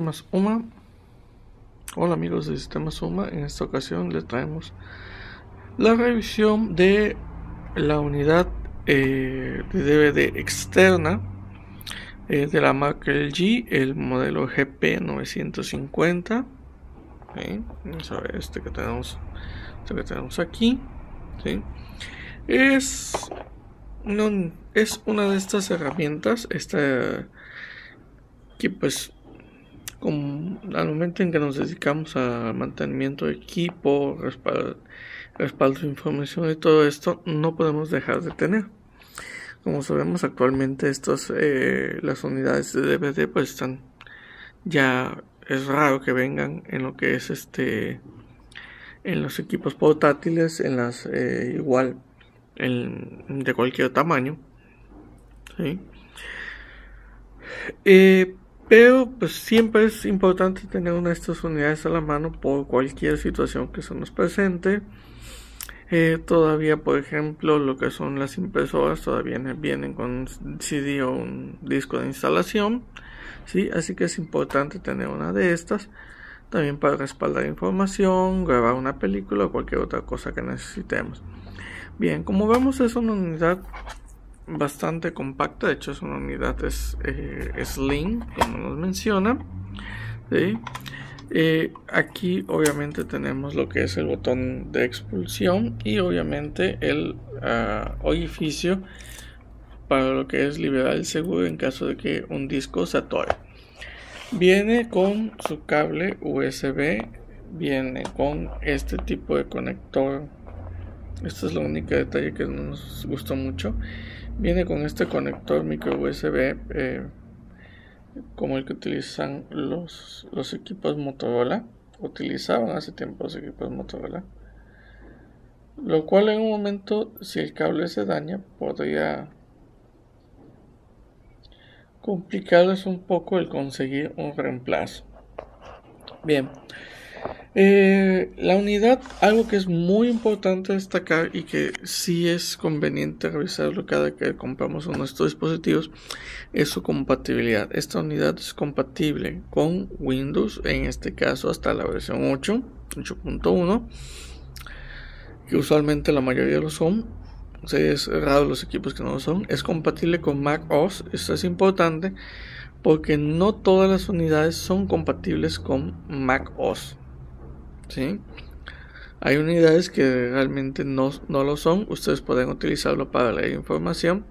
Sistemas UMA. Hola amigos de Sistemas UMA, en esta ocasión les traemos la revisión de la unidad eh, de DVD externa eh, de la marca LG, el modelo GP950. Vamos a ver este que tenemos, este que tenemos aquí. Es, es una de estas herramientas, esta que pues al momento en que nos dedicamos a mantenimiento de equipo, respaldo, de información y todo esto, no podemos dejar de tener. Como sabemos actualmente estos, eh, las unidades de DVD pues están ya es raro que vengan en lo que es este en los equipos portátiles, en las eh, igual de cualquier tamaño. ¿sí? Eh, pero pues siempre es importante tener una de estas unidades a la mano por cualquier situación que se nos presente. Eh, todavía, por ejemplo, lo que son las impresoras todavía vienen con CD o un disco de instalación. ¿sí? Así que es importante tener una de estas. También para respaldar información, grabar una película o cualquier otra cosa que necesitemos. Bien, como vemos es una unidad bastante compacta, de hecho es una unidad es, eh, slim, como nos menciona. Eh, aquí obviamente tenemos lo que es el botón de expulsión y obviamente el uh, orificio para lo que es liberar el seguro en caso de que un disco se atore. Viene con su cable USB, viene con este tipo de conector. Este es el único detalle que nos gustó mucho. Viene con este conector micro USB eh, como el que utilizan los, los equipos Motorola. Utilizaban hace tiempo los equipos Motorola. Lo cual en un momento, si el cable se daña, podría complicarles un poco el conseguir un reemplazo. Bien, eh, la unidad, algo que es muy importante destacar y que sí es conveniente revisarlo cada que compramos nuestros dispositivos, es su compatibilidad. Esta unidad es compatible con Windows, en este caso hasta la versión 8, 8.1, que usualmente la mayoría lo son. es raro los equipos que no lo son. Es compatible con Mac OS, esto es importante porque no todas las unidades son compatibles con Mac OS. ¿Sí? Hay unidades que realmente no, lo son. Ustedes pueden utilizarlo para leer información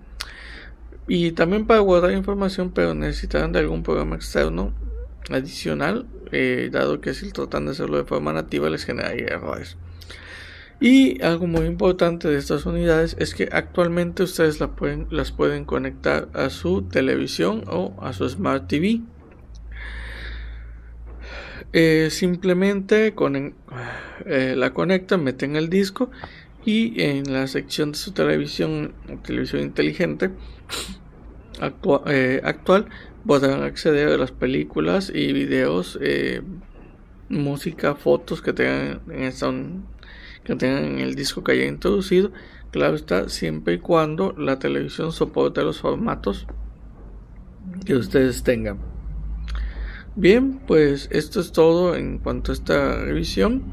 y también para guardar información, pero necesitarán de algún programa externo adicional, eh, dado que si tratan de hacerlo de forma nativa les generaría errores. Y algo muy importante de estas unidades es que actualmente ustedes pueden, las pueden conectar a su televisión o a su Smart TV. Eh, simplemente con, eh, la conectan, meten el disco y en la sección de su televisión, televisión inteligente eh, actual podrán acceder a las películas y videos, música, fotos que tengan en que tengan en el disco que haya introducido. Claro está, siempre y cuando la televisión soporte los formatos que ustedes tengan. Bien, pues esto es todo en cuanto a esta revisión.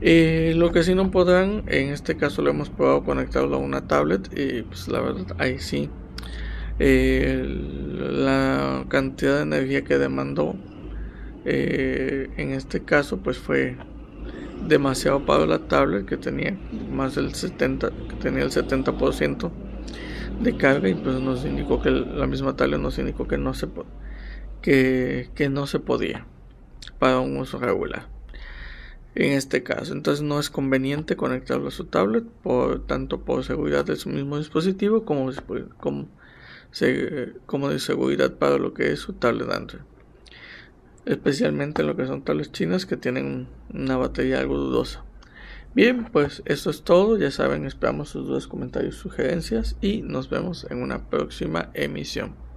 Eh, lo que sí no podrán, en este caso lo hemos probado conectarlo a una tablet y pues la verdad ahí sí eh, la cantidad de energía que demandó eh, en este caso pues fue demasiado para la tablet que tenía más del 70 que tenía el 70% de carga y pues nos indicó que la misma tablet nos indicó que no se puede que, no se podía para un uso regular. En este caso, entonces no es conveniente conectarlo a su tablet, por tanto por seguridad de su mismo dispositivo como, como, como de seguridad para lo que es su tablet Android. Especialmente en lo que son tablets chinas que tienen una batería algo dudosa. Bien, pues eso es todo. Ya saben, esperamos sus dos comentarios, sugerencias y nos vemos en una próxima emisión.